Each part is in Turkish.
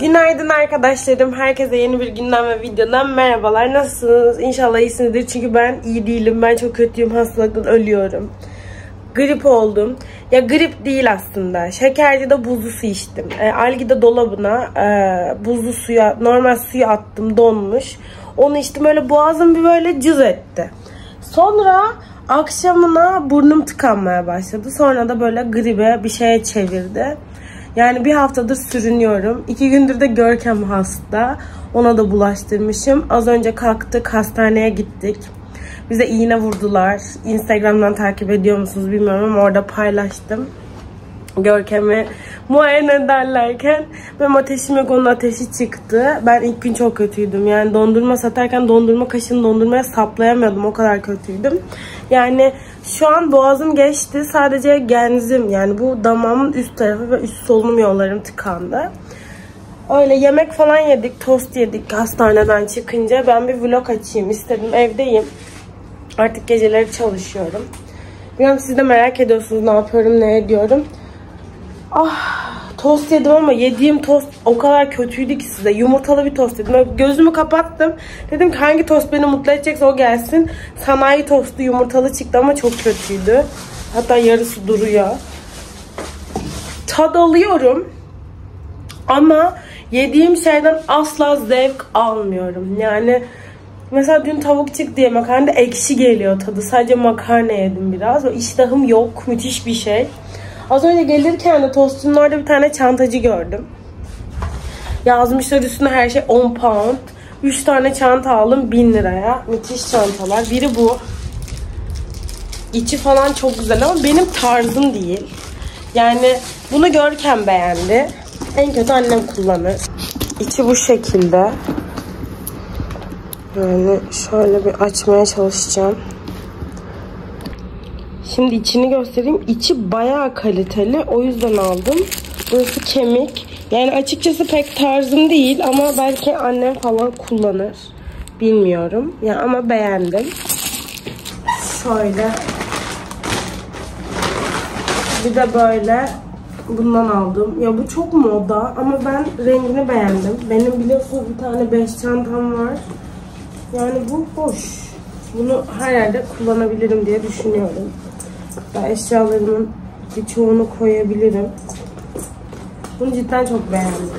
Günaydın arkadaşlarım. Herkese yeni bir günden ve videodan merhabalar. Nasılsınız? İnşallah iyisinizdir. Çünkü ben iyi değilim. Ben çok kötüyüm. Hastalıktan ölüyorum. Grip oldum. Ya grip değil aslında. Şekercide buzlu su içtim. E, Algida dolabına e, buzlu suya, normal suyu attım. Donmuş. Onu içtim. Öyle boğazım bir böyle cız etti. Sonra akşamına burnum tıkanmaya başladı. Sonra da böyle gribe bir şeye çevirdi. Yani bir haftadır sürünüyorum. İki gündür de Görkem hasta. Ona da bulaştırmışım. Az önce kalktık hastaneye gittik. Bize iğne vurdular. Instagram'dan takip ediyor musunuz bilmiyorum ama orada paylaştım. Görkem'i muayene ederlerken benim ateşim yok onun ateşi çıktı. Ben ilk gün çok kötüydüm. Yani dondurma satarken dondurma kaşını dondurmaya saplayamıyordum. O kadar kötüydüm. Yani şu an boğazım geçti. Sadece genzim yani bu damağımın üst tarafı ve üst solunum yollarım tıkandı. Öyle yemek falan yedik, tost yedik hastaneden çıkınca. Ben bir vlog açayım istedim. Evdeyim. Artık geceleri çalışıyorum. Bilmiyorum siz de merak ediyorsunuz ne yapıyorum, ne ediyorum. Ah tost yedim ama yediğim tost o kadar kötüydü ki size. Yumurtalı bir tost yedim. Gözümü kapattım. Dedim ki hangi tost beni mutlu edecekse o gelsin. Sanayi tostu yumurtalı çıktı ama çok kötüydü. Hatta yarısı duruyor. Tad alıyorum. Ama yediğim şeyden asla zevk almıyorum. Yani mesela dün tavuk çıktı yemekhanede ekşi geliyor tadı. Sadece makarna yedim biraz. O iştahım yok. Müthiş bir şey. Az önce gelirken de tostun orada bir tane çantacı gördüm. Yazmışlar üstüne her şey 10 pound. 3 tane çanta aldım 1000 liraya. Müthiş çantalar. Biri bu. İçi falan çok güzel ama benim tarzım değil. Yani bunu görken beğendi. En kötü annem kullanır. İçi bu şekilde. Yani şöyle bir açmaya çalışacağım. Şimdi içini göstereyim. İçi bayağı kaliteli. O yüzden aldım. Burası kemik. Yani açıkçası pek tarzım değil ama belki annem falan kullanır. Bilmiyorum. Ya ama beğendim. Şöyle. Bir de böyle bundan aldım. Ya bu çok moda ama ben rengini beğendim. Benim biliyorsunuz bir tane beş çantam var. Yani bu hoş. Bunu her yerde kullanabilirim diye düşünüyorum. Hatta eşyalarımın birçoğunu koyabilirim. Bunu cidden çok beğendim.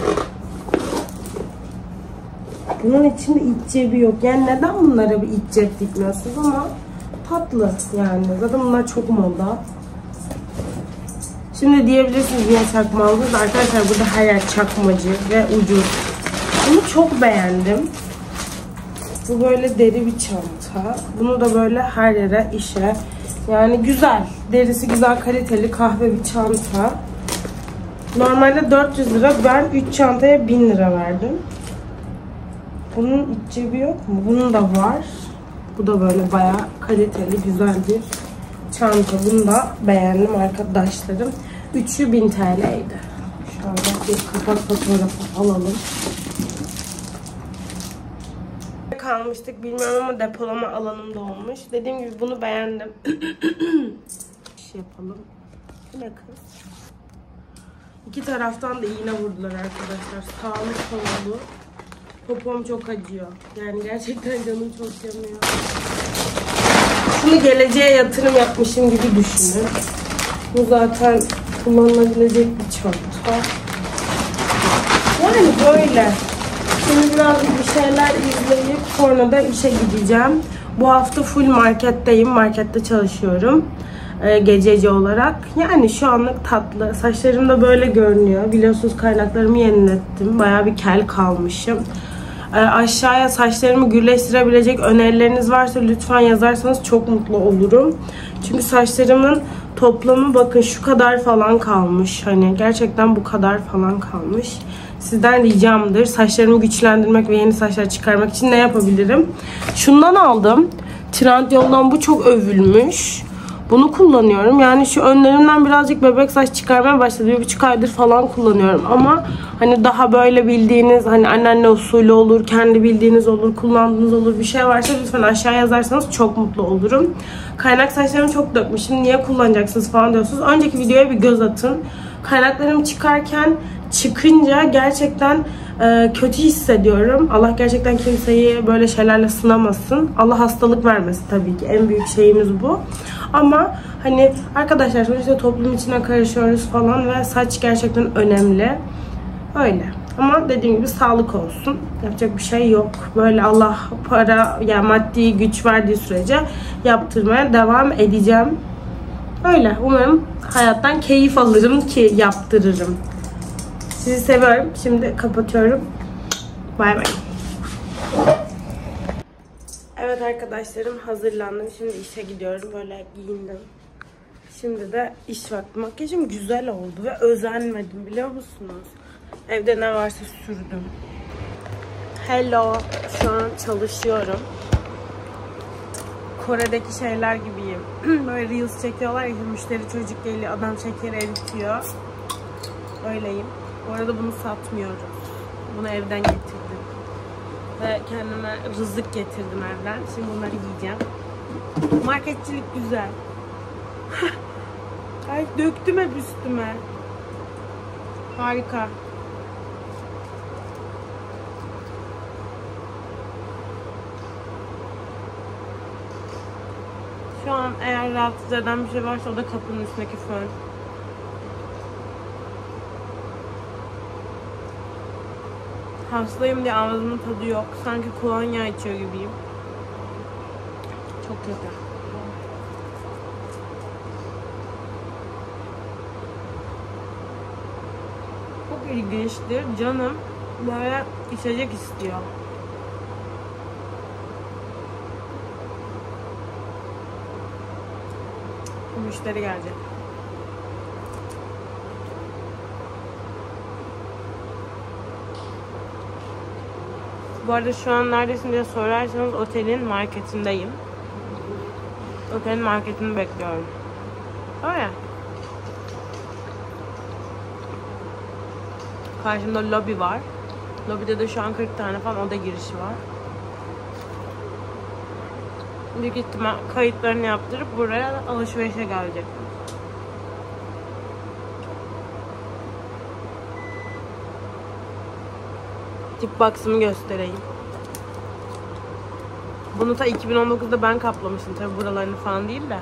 Bunun içinde iç cebi yok. Yani neden bunlara bir iç cep dikmiyorsunuz ama tatlı yani. Zaten bunlar çok moda. Şimdi diyebilirsiniz niye çakma aldınız. Arkadaşlar burada her çakmacı ve ucuz. Bunu çok beğendim. Bu böyle deri bir çanta. Bunu da böyle her yere işe yani güzel. Derisi güzel kaliteli kahve bir çanta. Normalde 400 lira. Ben 3 çantaya 1000 lira verdim. Bunun iç cebi yok mu? Bunun da var. Bu da böyle bayağı kaliteli, güzel bir çanta. Bunu da beğendim arkadaşlarım. 3'ü 1000 TL'ydi. Şöyle bir kapak fotoğrafı alalım kalmıştık bilmiyorum ama depolama alanım dolmuş. Dediğim gibi bunu beğendim. şey yapalım. Ne kız? İki taraftan da iğne vurdular arkadaşlar. Sağlık kollu. Popom çok acıyor. Yani gerçekten canım çok yanıyor. Şunu geleceğe yatırım yapmışım gibi düşünün. Bu zaten kullanılabilecek bir çanta. Yani böyle. Şimdi birazcık bir şeyler izleyip sonra da işe gideceğim. Bu hafta full marketteyim. Markette çalışıyorum. Ee, gececi olarak. Yani şu anlık tatlı. Saçlarım da böyle görünüyor. Biliyorsunuz kaynaklarımı yenilettim. Baya bir kel kalmışım. Ee, aşağıya saçlarımı gürleştirebilecek önerileriniz varsa lütfen yazarsanız çok mutlu olurum. Çünkü saçlarımın toplamı bakın şu kadar falan kalmış. Hani gerçekten bu kadar falan kalmış sizden ricamdır. Saçlarımı güçlendirmek ve yeni saçlar çıkarmak için ne yapabilirim? Şundan aldım. Trendyol'dan bu çok övülmüş. Bunu kullanıyorum. Yani şu önlerimden birazcık bebek saç çıkarmaya başladı. Bir buçuk aydır falan kullanıyorum. Ama hani daha böyle bildiğiniz hani anneanne usulü olur, kendi bildiğiniz olur, kullandığınız olur bir şey varsa lütfen aşağı yazarsanız çok mutlu olurum. Kaynak saçlarımı çok dökmüşüm. Niye kullanacaksınız falan diyorsunuz. Önceki videoya bir göz atın. Kaynaklarımı çıkarken çıkınca gerçekten e, kötü hissediyorum. Allah gerçekten kimseyi böyle şeylerle sınamasın. Allah hastalık vermesin tabii ki. En büyük şeyimiz bu. Ama hani arkadaşlar sonuçta toplum içine karışıyoruz falan ve saç gerçekten önemli. Öyle. Ama dediğim gibi sağlık olsun. Yapacak bir şey yok. Böyle Allah para yani maddi güç verdiği sürece yaptırmaya devam edeceğim. Öyle. Umarım hayattan keyif alırım ki yaptırırım. Sizi seviyorum. Şimdi kapatıyorum. Bay bay. Evet arkadaşlarım hazırlandım. Şimdi işe gidiyorum. Böyle giyindim. Şimdi de iş vakti. Makyajım güzel oldu ve özenmedim biliyor musunuz? Evde ne varsa sürdüm. Hello. Şu an çalışıyorum. Kore'deki şeyler gibiyim. Böyle reels çekiyorlar ya müşteri çocuk geliyor adam şekeri eritiyor. Öyleyim. Bu arada bunu satmıyoruz. Bunu evden getirdim. Ve kendime rızık getirdim evden. Şimdi bunları yiyeceğim. Marketçilik güzel. Ay döktüm hep üstüme. Harika. Şu an eğer rahatsız eden bir şey varsa o da kapının üstündeki fön. Hastayım diye ağzımın tadı yok. Sanki kolonya içiyor gibiyim. Çok kötü. Çok ilginçtir. Canım böyle içecek istiyor. Müşteri gelecek. Bu arada şu an neredesin diye sorarsanız otelin marketindeyim. Otelin marketini bekliyorum. Öyle. Karşımda lobi var. Lobide de şu an 40 tane falan oda girişi var. Büyük ihtimal kayıtlarını yaptırıp buraya alışverişe gelecek. Tip box'ımı göstereyim. Bunu ta 2019'da ben kaplamıştım tabi buralarını falan değil de.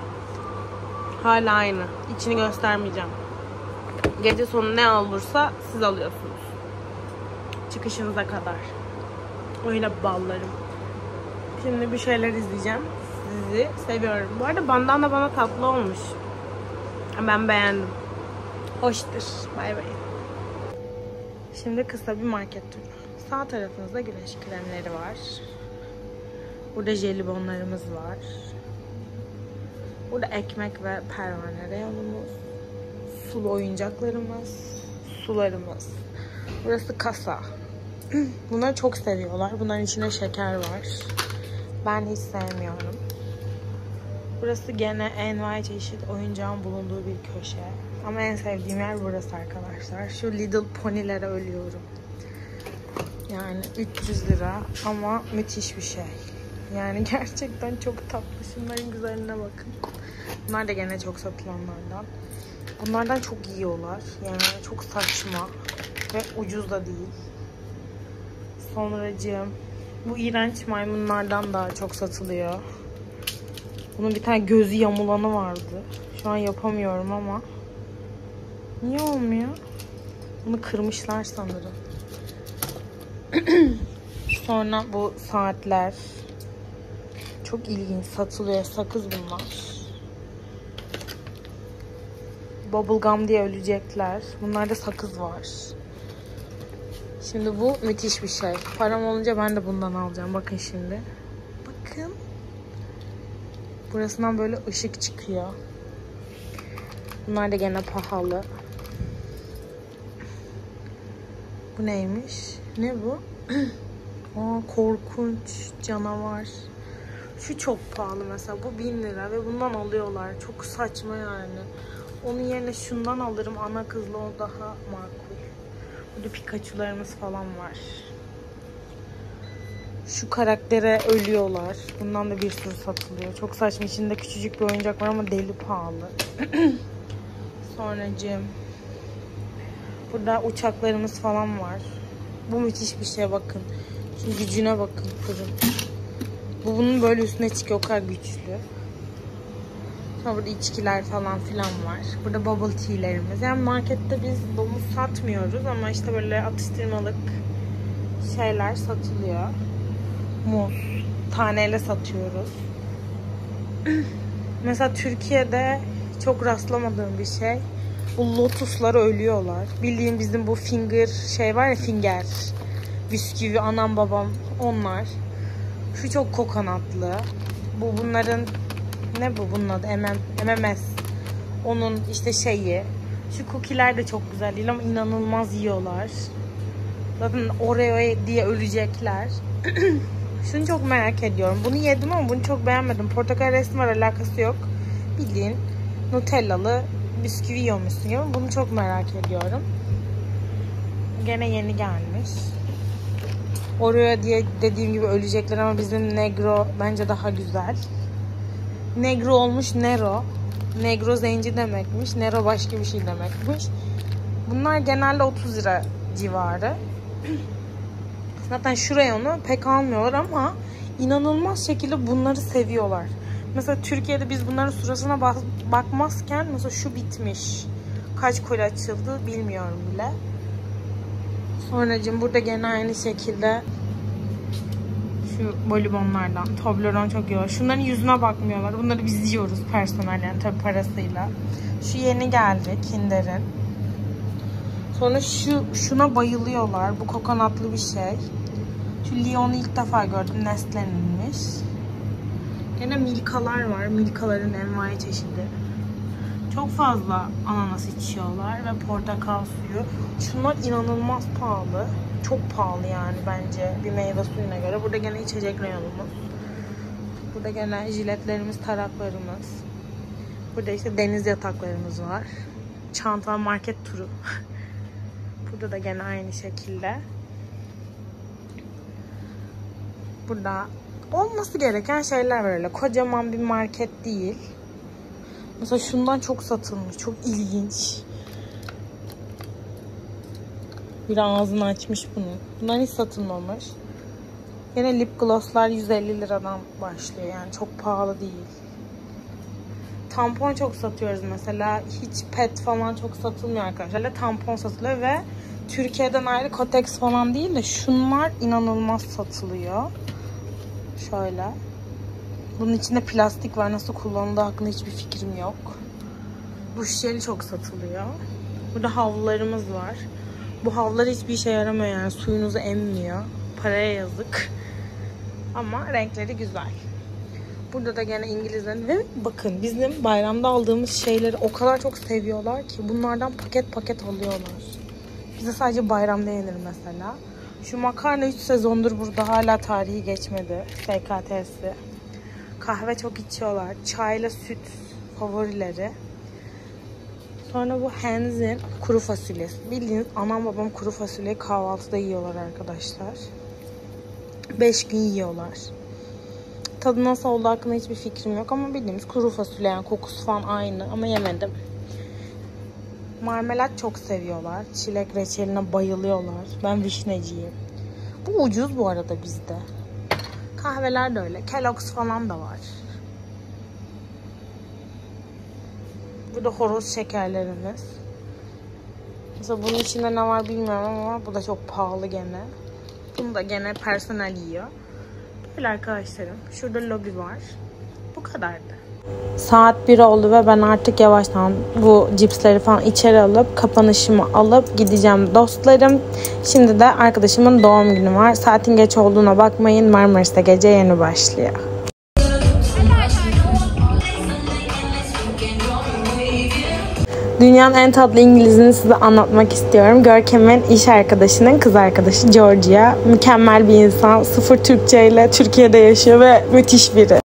Hala aynı. İçini göstermeyeceğim. Gece sonu ne olursa siz alıyorsunuz. Çıkışınıza kadar. Öyle ballarım. Şimdi bir şeyler izleyeceğim. Sizi seviyorum. Bu arada bandana bana tatlı olmuş. Ben beğendim. Hoştur. Bay bay. Şimdi kısa bir market turu. Sağ tarafınızda güneş kremleri var. Burada jelibonlarımız var. Burada ekmek ve pervane reyonumuz. Sulu oyuncaklarımız. Sularımız. Burası kasa. Bunları çok seviyorlar. Bunların içinde şeker var. Ben hiç sevmiyorum. Burası gene envai çeşit oyuncağın bulunduğu bir köşe. Ama en sevdiğim yer burası arkadaşlar. Şu Little Pony'lere ölüyorum. Yani 300 lira ama müthiş bir şey. Yani gerçekten çok tatlı. Şunların güzelliğine bakın. Bunlar da gene çok satılanlardan. Bunlardan çok yiyorlar. Yani çok saçma. Ve ucuz da değil. Sonracığım. Bu iğrenç maymunlardan daha çok satılıyor. Bunun bir tane gözü yamulanı vardı. Şu an yapamıyorum ama. Niye olmuyor? Bunu kırmışlar sanırım. Sonra bu saatler. Çok ilginç. Satılıyor. Sakız bunlar. Bubblegum diye ölecekler. Bunlarda sakız var. Şimdi bu müthiş bir şey. Param olunca ben de bundan alacağım. Bakın şimdi. Bakın. Burasından böyle ışık çıkıyor. Bunlar da gene pahalı. Bu neymiş? Ne bu? Aa korkunç canavar. Şu çok pahalı mesela. Bu 1000 lira ve bundan alıyorlar. Çok saçma yani. Onun yerine şundan alırım. Ana kızlı o daha makul. Burada Pikachu'larımız falan var. Şu karaktere ölüyorlar. Bundan da bir sürü satılıyor. Çok saçma. İçinde küçücük bir oyuncak var ama deli pahalı. Sonracığım. Burada uçaklarımız falan var. Bu müthiş bir şey bakın. Şu gücüne bakın fırın. Bu bunun böyle üstüne çıkıyor o kadar güçlü. Sonra burada içkiler falan filan var. Burada bubble tea'lerimiz. Yani markette biz domuz satmıyoruz ama işte böyle atıştırmalık şeyler satılıyor. Muz. Taneyle satıyoruz. Mesela Türkiye'de çok rastlamadığım bir şey. Bu lotuslar ölüyorlar. Bildiğim bizim bu finger şey var ya finger. Bisküvi anam babam onlar. Şu çok kokonatlı. Bu bunların ne bu bunun adı? MM, MMS. Onun işte şeyi. Şu cookie'ler de çok güzel değil ama inanılmaz yiyorlar. Zaten Oreo diye ölecekler. Şunu çok merak ediyorum. Bunu yedim ama bunu çok beğenmedim. Portakal resmi var alakası yok. Bildiğin Nutellalı bisküvi yiyormuşsun gibi. Bunu çok merak ediyorum. Gene yeni gelmiş. Oreo diye dediğim gibi ölecekler ama bizim Negro bence daha güzel. Negro olmuş Nero. Negro zenci demekmiş. Nero başka bir şey demekmiş. Bunlar genelde 30 lira civarı. Zaten şu reyonu pek almıyorlar ama inanılmaz şekilde bunları seviyorlar. Mesela Türkiye'de biz bunların suratına bak bakmazken mesela şu bitmiş. Kaç koli açıldı bilmiyorum bile. Sonracığım burada gene aynı şekilde şu bolibonlardan. Toblerone çok yiyorlar. Şunların yüzüne bakmıyorlar. Bunları biz yiyoruz personel yani tabii parasıyla. Şu yeni geldi Kinder'in. Sonra şu şuna bayılıyorlar. Bu kokonatlı bir şey. Şu Lyon'u ilk defa gördüm. Nestle'ninmiş. Yine Milka'lar var. Milka'ların envai çeşidi. Çok fazla ananas içiyorlar ve portakal suyu. Şunlar inanılmaz pahalı. Çok pahalı yani bence bir meyve suyuna göre. Burada gene içecek reyonumuz. Burada gene jiletlerimiz, taraklarımız. Burada işte deniz yataklarımız var. Çanta market turu. Burada da gene aynı şekilde. Burada olması gereken şeyler var öyle. Kocaman bir market değil. Mesela şundan çok satılmış. Çok ilginç. Bir ağzını açmış bunu. Bundan hiç satılmamış. Yine lip glosslar 150 liradan başlıyor. Yani çok pahalı değil. Tampon çok satıyoruz mesela. Hiç pet falan çok satılmıyor arkadaşlar. Tampon satılıyor ve Türkiye'den ayrı Kotex falan değil de şunlar inanılmaz satılıyor. Şöyle. Bunun içinde plastik var. Nasıl kullanıldığı hakkında hiçbir fikrim yok. Bu şişeli çok satılıyor. Burada havlularımız var. Bu havlular hiçbir işe yaramıyor yani. Suyunuzu emmiyor. Paraya yazık. Ama renkleri güzel. Burada da gene İngilizlerin ve bakın bizim bayramda aldığımız şeyleri o kadar çok seviyorlar ki bunlardan paket paket alıyorlar. Bize sadece bayramda yenir mesela. Şu makarna 3 sezondur burada hala tarihi geçmedi. SKT'si. Kahve çok içiyorlar. Çayla süt favorileri. Sonra bu Hens'in kuru fasulyesi. Bildiğiniz anam babam kuru fasulyeyi kahvaltıda yiyorlar arkadaşlar. 5 gün yiyorlar. Tadı nasıl oldu hakkında hiçbir fikrim yok ama bildiğimiz kuru fasulye yani kokusu falan aynı ama yemedim. Marmelat çok seviyorlar. Çilek reçeline bayılıyorlar. Ben vişneciyim. Bu ucuz bu arada bizde. Kahveler de öyle. Kellogg's falan da var. Bu da horoz şekerlerimiz. Mesela bunun içinde ne var bilmiyorum ama bu da çok pahalı gene. Bunu da gene personel yiyor. Böyle arkadaşlarım. Şurada lobi var. Bu kadardı. Saat 1 oldu ve ben artık yavaştan bu cipsleri falan içeri alıp kapanışımı alıp gideceğim dostlarım. Şimdi de arkadaşımın doğum günü var. Saatin geç olduğuna bakmayın. Marmaris'te gece yeni başlıyor. Dünyanın en tatlı İngilizini size anlatmak istiyorum. Görkem'in iş arkadaşının kız arkadaşı Georgia. Mükemmel bir insan. Sıfır Türkçe ile Türkiye'de yaşıyor ve müthiş biri.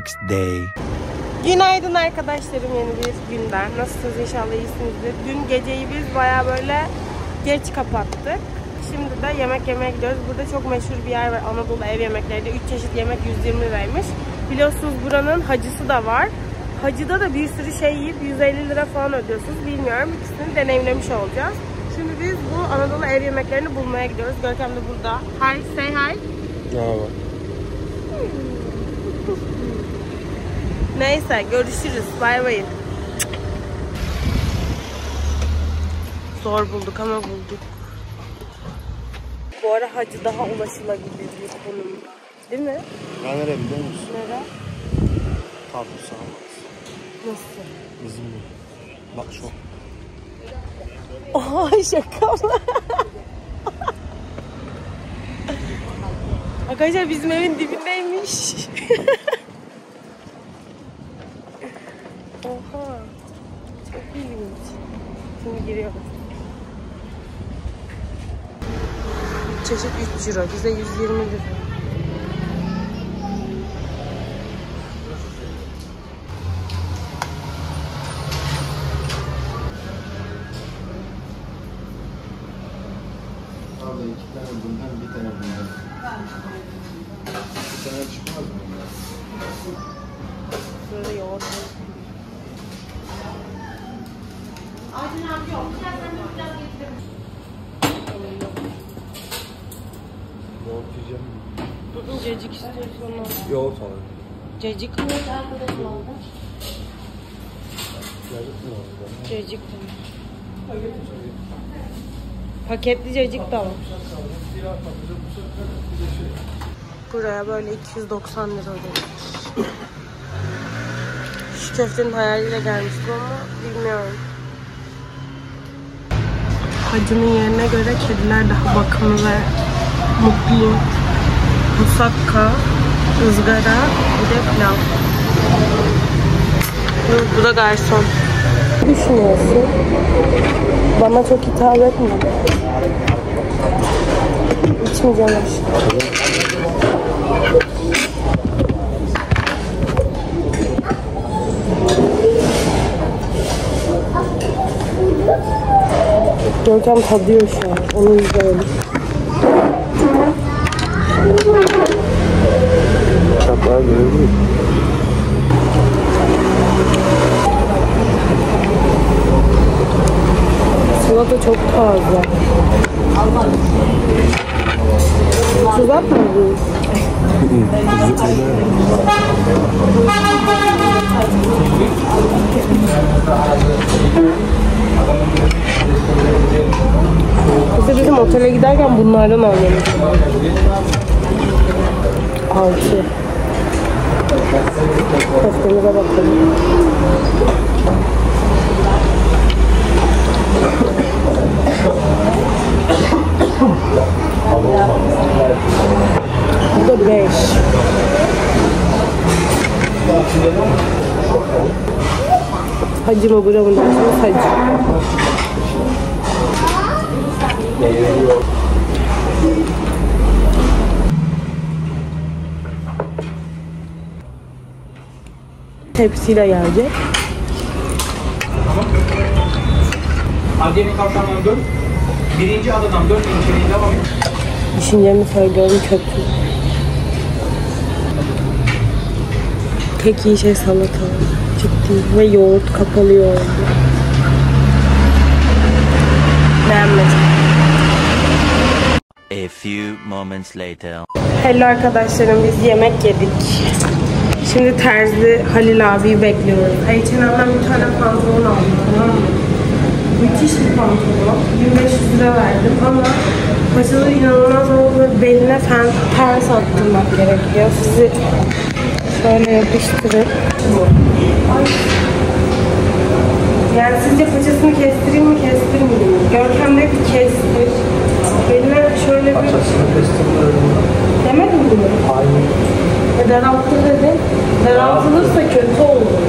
Next day. Günaydın arkadaşlarım yeni bir günden. Nasılsınız inşallah iyisinizdir. Dün geceyi biz baya böyle geç kapattık. Şimdi de yemek yemeye gidiyoruz. Burada çok meşhur bir yer var. Anadolu ev yemekleri de 3 çeşit yemek 120 liraymış. Biliyorsunuz buranın hacısı da var. Hacıda da bir sürü şey yiyip 150 lira falan ödüyorsunuz. Bilmiyorum. İkisini deneyimlemiş olacağız. Şimdi biz bu Anadolu ev yemeklerini bulmaya gidiyoruz. Görkem de burada. Hi, say hi. Merhaba. Neyse görüşürüz. Bay bay. Zor bulduk ama bulduk. Bu ara hacı daha ulaşılabilir bir konumda. Değil mi? Ben nereye biliyor musun? Nere? Tatlı sağlamaz. Nasıl? Bizim bu. Bak şu. Oha şaka mı? Arkadaşlar bizim evin dibindeymiş. Bir çeşit 3 euro. Bize 120 lira. Cacık da Paketli cacık da var. Buraya böyle 290 lira ödedik. Şu köftenin hayaliyle gelmiştim ama bilmiyorum. Hacının yerine göre kediler daha bakımlı ve mutlu. Musakka, ızgara, bir de pilav. Bu, da garson. Düşünüyorsun? Bana çok hitap etmedi. İçmeyeceğim aşkım. Görkem tadıyor şu an. Onu izleyelim. Çaplar görebilir miyim? Salata çok taze. Tuz atmadınız. Biz de bizim otele giderken bunlardan alıyoruz. Altı. Köftemize bakalım. Bu da 5. Hacı mı bura mı dersiniz hacı. Tepsiyle gelecek. Adliyenin kavşağından dön. Birinci adadan dön içeriye devam et. Düşüncemi söylüyorum kötü. Tek iyi şey salata. Ciddi. Ve yoğurt kapalı yoğurt. Beğenmedim. A few moments later. Hello arkadaşlarım biz yemek yedik. Şimdi terzi Halil abiyi bekliyoruz. H&M'den bir tane pantolon aldım tamam mı? Müthiş bir pantolon. 1500 lira verdim ama paçaları inanılmaz oldu ve beline fen, ters attırmak gerekiyor. Sizi şöyle yapıştırıp. Ay. Yani sizce paçasını kestireyim mi kestirmeyeyim mi? Görkem dedi kestir. Beline şöyle bir... Demedin mi? Hayır. E, daraltı dedi. Daraltılırsa kötü olur.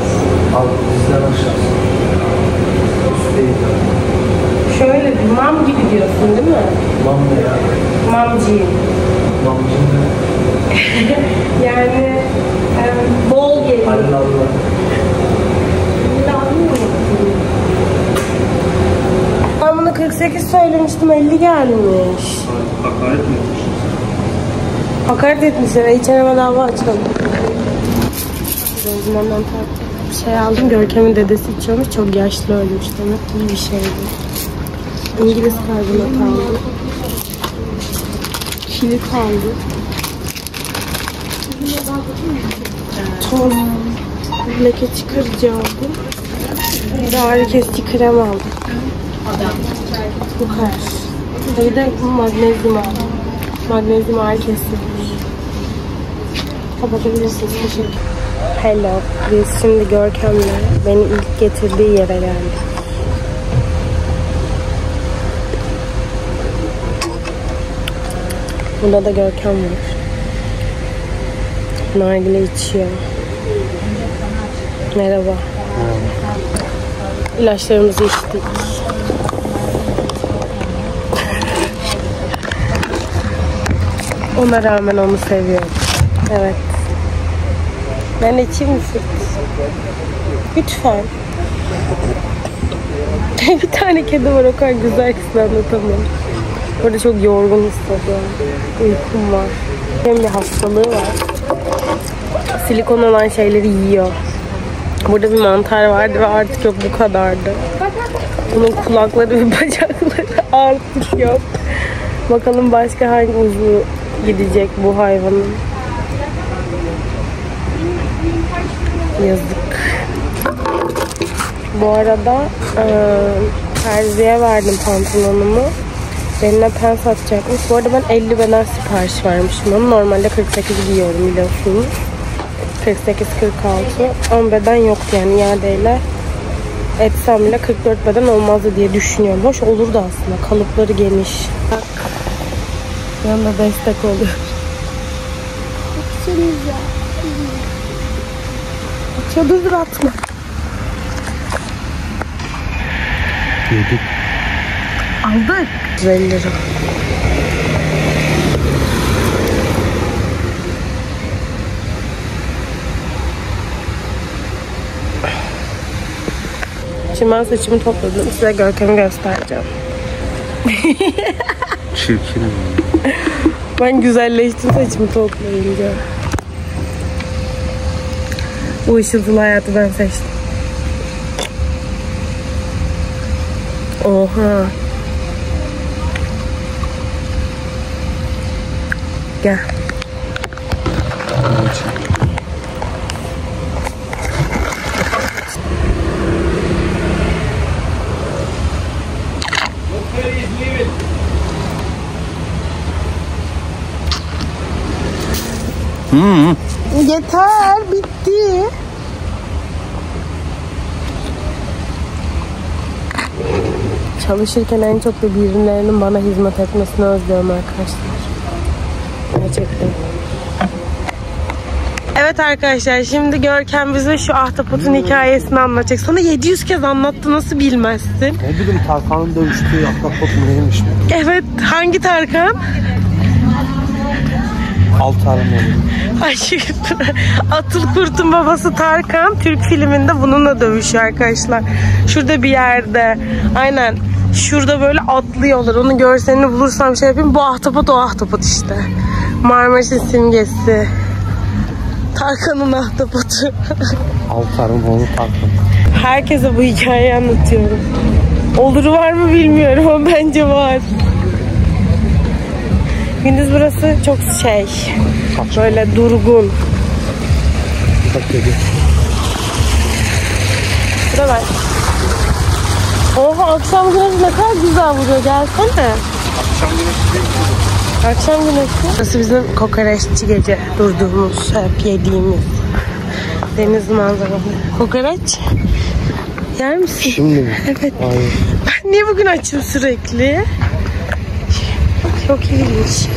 Mamcısın değil mi? Mam ne ya? Mamcıyım. Mamcı ne? yani um, bol geliyor. Halil abla. Ben bunu 48 söylemiştim 50 gelmiş. Hakaret mi etmişsin? Hakaret etmişler. İçerime dava açalım. Gözümden bir şey aldım. Görkem'in dedesi içiyormuş. Çok yaşlı ölmüş. Demek ki iyi bir şeydi. İngiliz karbonat aldım. Kilit aldım. Ton. Leke çıkarıcı aldım. Bir de ağrı kesici krem. Bu kadar. Bir de magnezyum aldım. Magnezyum ağrı kesici. Kapatabilirsiniz. Teşekkür Hello. Biz şimdi Görkem'le beni ilk getirdiği yere geldik. Burada da Görkem var. Nargile içiyor. Merhaba. İlaçlarımızı içtik. Ona rağmen onu seviyorum. Evet. Ben içeyim mi süt? Lütfen. bir tane kedi var o kadar güzel ki size anlatamam. Burada çok yorgun hissediyorum. Uykum var. Benim bir hastalığı var. Silikon olan şeyleri yiyor. Burada bir mantar vardı ve artık yok bu kadardı. Bunun kulakları ve bacakları artık yok. Bakalım başka hangi uzvu gidecek bu hayvanın. Yazık. Bu arada eee terziye verdim pantolonumu. Benimle pen satacakmış. Bu arada ben 50 beden sipariş vermişim. Ama normalde 48 giyiyorum biliyorsunuz. 48-46. 10 beden yoktu yani iadeyle. Etsem bile 44 beden olmazdı diye düşünüyorum. Hoş olurdu aslında. Kalıpları geniş. Bak. Yanında destek oluyor. Çadır dur atma. Yedik. Aldık. 150 lira. Şimdi ben saçımı topladım. Size Görkem'i göstereceğim. Çirkinim. Ben güzelleştim saçımı toplayınca. Bu ışıltılı hayatı ben seçtim. Oha. Gel. Yeter, bitti. Çalışırken en çok da birilerinin bana hizmet etmesini özlüyorum arkadaşlar. Gerçekten. Evet arkadaşlar şimdi Görkem bize şu ahtapotun hikayesini anlatacak. Sana 700 kez anlattı nasıl bilmezsin? Ne bileyim Tarkan'ın dövüştüğü ahtapot mu neymiş mi? Evet hangi Tarkan? Altarım olur. Ay Atıl Kurt'un babası Tarkan Türk filminde bununla dövüşüyor arkadaşlar. Şurada bir yerde. Aynen. Şurada böyle atlıyorlar. Onun görselini bulursam şey yapayım. Bu ahtapot o ahtapot işte. Marmaris'in simgesi. Tarkan'ın ahtapotu. Altarım oğlu Tarkan. Herkese bu hikayeyi anlatıyorum. Oluru var mı bilmiyorum ama bence var. Gündüz burası çok şey. Böyle durgun. Bak dedi. Bu da ben. Oha akşam güneşi ne kadar güzel vuruyor. Gelsene. Akşam güneşi değil mi? Akşam güneşi. Burası bizim kokoreççi gece durduğumuz, hep yediğimiz deniz manzaralı. Kokoreç yer misin? Şimdi mi? Evet. Hayır. Ben niye bugün açım sürekli? Çok ilginç.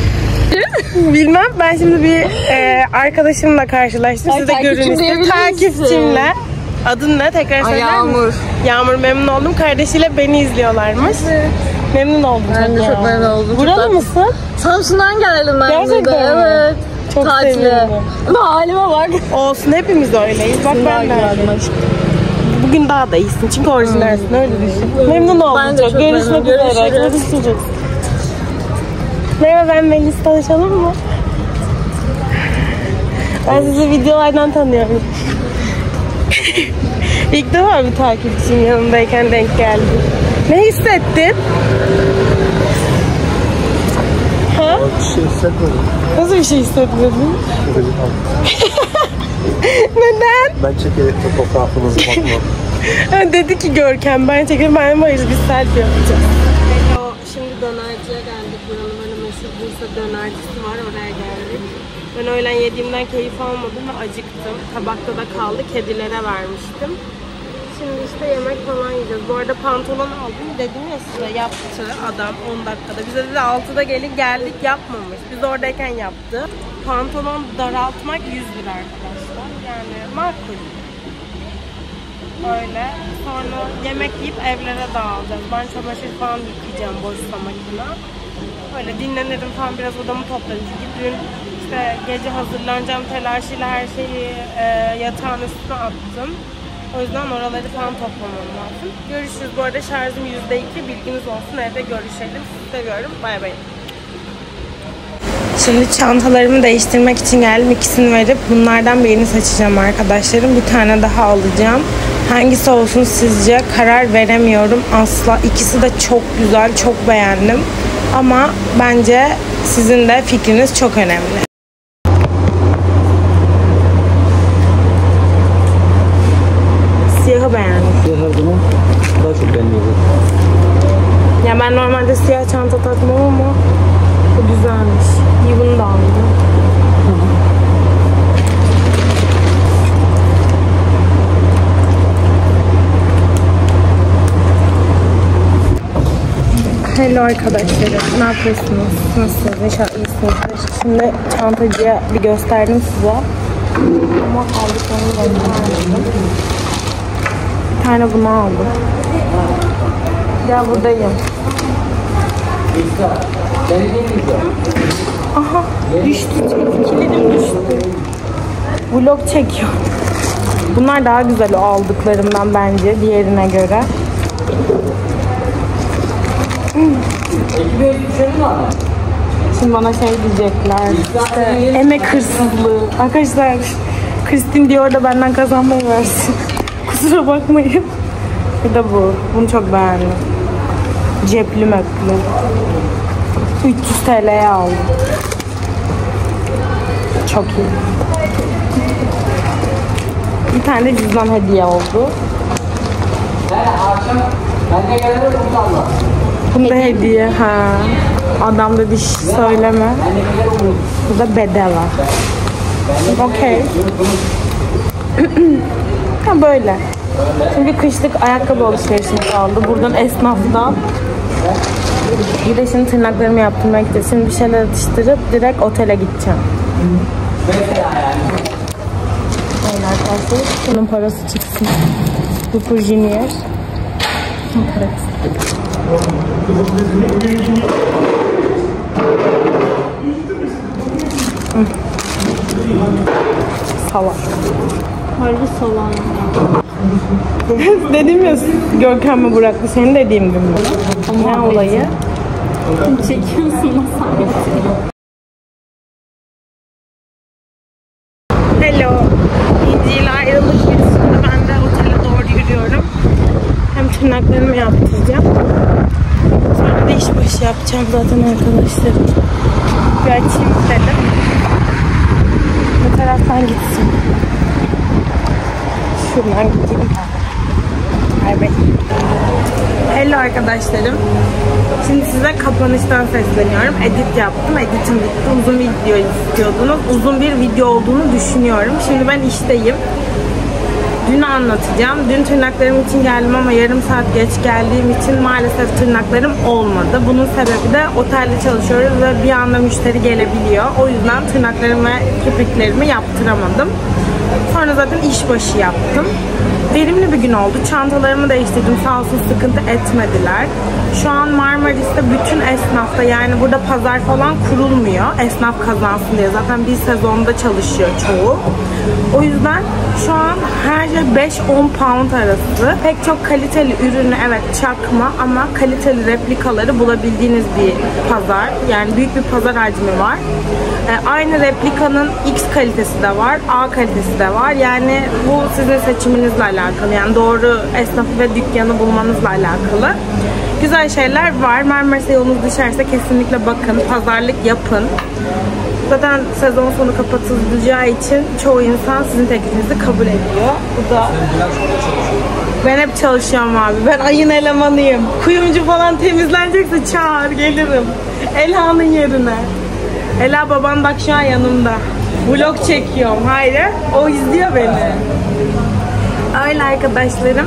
Bilmem ben şimdi bir e, arkadaşımla karşılaştım. Siz de takipçim görün işte. diyebilir misin? Takipçimle. Adın ne? Tekrar söyler misin? Yağmur. Yağmur memnun oldum. Kardeşiyle beni izliyorlarmış. Memnun oldum. Ben de çok memnun oldum. Buralı mısın? Samsun'dan geldim ben Gerçekten de. mi? Evet. Çok Tatile. sevindim. Ama halime bak. Olsun hepimiz öyleyiz. Bak ben de. bugün daha da iyisin. Çünkü orijinalsin öyle düşün. Memnun oldum Ben çok. çok Görüşmek üzere. Görüşürüz. Merhaba ben Melis tanışalım mı? Ben sizi videolardan tanıyorum. İlk defa bir takipçim yanımdayken denk geldi. Ne hissettin? Ha? Bir şey hissetmedim. Nasıl bir şey hissetmedin? Bir. Neden? Ben çekerek fotoğrafınızı bakmam. Ha, dedi ki Görkem ben çekerim ben hayır biz selfie yapacağız. Hello, şimdi dönerciye geldik. Buranın böyle meşhur Bursa dönercisi var oraya geldik. Ben öğlen yediğimden keyif almadım ve acıktım. Tabakta da kaldı. Kedilere vermiştim. Şimdi işte yemek falan yiyeceğiz. Bu arada pantolon aldım. Dedim ya size yaptı adam 10 dakikada. Bize dedi 6'da gelin geldik yapmamış. Biz oradayken yaptı. Pantolon daraltmak 100 lira arkadaşlar. Yani makul. Öyle. Sonra yemek yiyip evlere dağılacağız. Ben çamaşır falan yıkayacağım boşsa makine. Öyle dinlenirim falan biraz odamı toplarım. Çünkü dün işte gece hazırlanacağım telaşıyla her şeyi e, yatağın üstüne attım. O yüzden oraları falan toplamam lazım. Görüşürüz. Bu arada şarjım %2. Bilginiz olsun. Evde görüşelim. Seviyorum. Bay bay. Şimdi çantalarımı değiştirmek için geldim. İkisini verip bunlardan birini seçeceğim arkadaşlarım. Bir tane daha alacağım. Hangisi olsun sizce? Karar veremiyorum asla. İkisi de çok güzel, çok beğendim. Ama bence sizin de fikriniz çok önemli. Siyahı beğendim. Her zaman daha çok beğeniyorum. Ya ben normalde siyah çanta takmam ama bu güzelmiş. İyi bunu da aldım. Hello arkadaşlarım. Ne yapıyorsunuz? Nasılsınız? İnşallah iyisinizdir. Şimdi çantacıya bir gösterdim size. Ama aldıklarını göstermedim. Bir tane bunu aldım. Gel buradayım. Aha düştü. Kilidim düştü. Vlog çekiyor. Bunlar daha güzel aldıklarımdan bence diğerine göre. Şimdi bana şey diyecekler. İşte emek hırsızlığı. Arkadaşlar Kristin diyor da benden kazanmayı versin. Kusura bakmayın. Bir de bu. Bunu çok beğendim. Cepli möplü. 300 TL'ye aldım. Çok iyi. Bir tane de cüzdan hediye oldu. Bunu da hediye. Ha. Adam da diş söyleme. Bu da bedava. Okey. ha böyle. Çünkü kışlık ayakkabı alışverişim kaldı. Buradan esnaftan. Bir de şimdi tırnaklarımı yaptırmaya gideceğiz. Şimdi bir şeyler atıştırıp direkt otele gideceğim. Öyle arkadaşlar. Bunun parası çıksın. Super Junior. Evet. Salak. Harbi salam. Dedim ya Görkem mi bıraktı seni dediğim gün mü? Ne olayı? Çekiyorsun nasıl? Hello. İnci ile ayrıldık biz. Şimdi ben de otele doğru yürüyorum. Hem tırnaklarımı yaptıracağım. Sonra da iş başı yapacağım zaten arkadaşlarım. Bir açayım dedim. Bu taraftan gitsin. Şuradan gideyim. Hello arkadaşlarım. Şimdi size kapanıştan sesleniyorum. Edit yaptım. Editim bitti. Uzun video istiyordunuz. Uzun bir video olduğunu düşünüyorum. Şimdi ben işteyim. Dünü anlatacağım. Dün tırnaklarım için geldim ama yarım saat geç geldiğim için maalesef tırnaklarım olmadı. Bunun sebebi de otelde çalışıyoruz ve bir anda müşteri gelebiliyor. O yüzden tırnaklarımı ve kirpiklerimi yaptıramadım. Sonra zaten işbaşı yaptım. Verimli bir gün oldu. Çantalarımı değiştirdim. Sağ olsun sıkıntı etmediler. Şu an Marmaris'te bütün esnafta yani burada pazar falan kurulmuyor. Esnaf kazansın diye. Zaten bir sezonda çalışıyor çoğu. O yüzden şu an her şey 5-10 pound arası. Pek çok kaliteli ürünü evet çakma ama kaliteli replikaları bulabildiğiniz bir pazar. Yani büyük bir pazar hacmi var. E, aynı replikanın X kalitesi de var, A kalitesi de var. Yani bu sizin seçiminizle alakalı. Yani doğru esnafı ve dükkanı bulmanızla alakalı. Güzel şeyler var. Marmaris'e yolunuz düşerse kesinlikle bakın. Pazarlık yapın. Zaten sezon sonu kapatılacağı için çoğu insan sizin teklifinizi kabul ediyor. Bu da ben hep çalışıyorum abi. Ben ayın elemanıyım. Kuyumcu falan temizlenecekse çağır gelirim. Ela'nın yerine. Ela baban bak şu an yanımda. Vlog çekiyorum. Hayır. O izliyor beni. Öyle arkadaşlarım.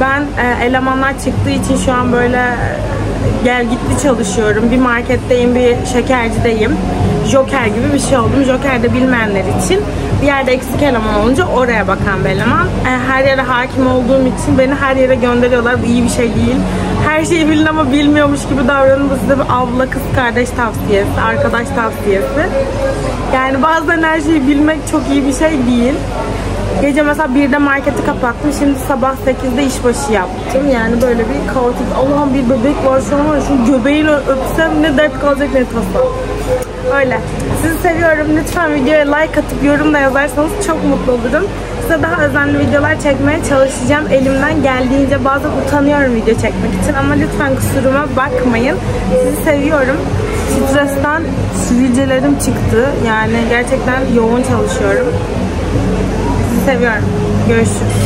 Ben e, elemanlar çıktığı için şu an böyle e, gel gitti çalışıyorum. Bir marketteyim, bir şekercideyim. Joker gibi bir şey oldum. Joker de bilmeyenler için bir yerde eksik eleman olunca oraya bakan bir eleman. E, her yere hakim olduğum için beni her yere gönderiyorlar. Bu iyi bir şey değil. Her şeyi bilin ama bilmiyormuş gibi davranın. Bu size bir abla, kız kardeş tavsiyesi, arkadaş tavsiyesi. Yani bazen her şeyi bilmek çok iyi bir şey değil. Gece mesela 1'de marketi kapattım. Şimdi sabah 8'de işbaşı yaptım. Yani böyle bir kaotik. Allah'ım bir bebek var şu an. Şu göbeğiyle öpsem ne dert kalacak ne tasa. Öyle. Sizi seviyorum. Lütfen videoya like atıp yorum da yazarsanız çok mutlu olurum. Size daha özenli videolar çekmeye çalışacağım. Elimden geldiğince bazen utanıyorum video çekmek için. Ama lütfen kusuruma bakmayın. Sizi seviyorum. Stresten sivilcelerim çıktı. Yani gerçekten yoğun çalışıyorum. Seviyorum. Görüşürüz.